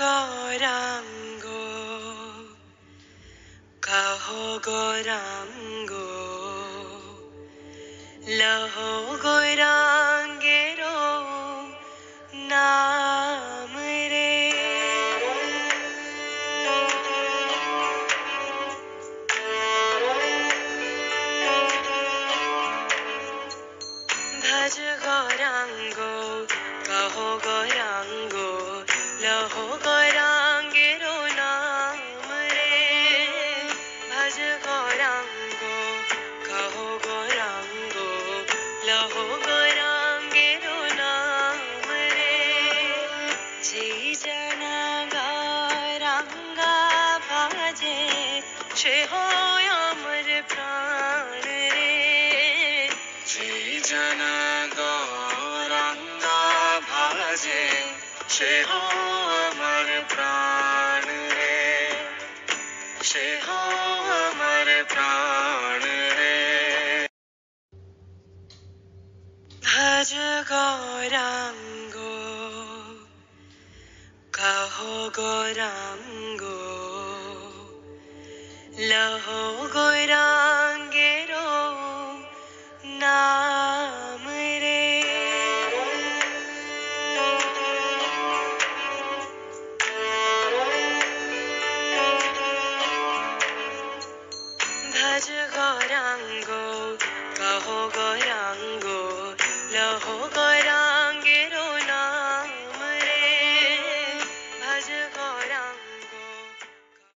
গৌরাঙ্গ কহো গৌরাঙ্গ লহ গৌরাঙ্গের নাম রে ভজ গৌরাঙ্গ কহ গৌরাঙ্গ লহ গৌরাঙ্গের নাম রে যেই জানা গৌরাঙ্গা ভাজে সে হয় আমার প্রাণ রে যেই জানা গৌরাঙ্গা ভাজে সে হো আমার প্রাণ রে সে হো গৌরাঙ্গ কহ গৌরাঙ্গ লহ গৌরাঙ্গের নাম রে ভজ গৌরাঙ্গ কহ গৌরাঙ্গ লহ গৌরাঙ্গ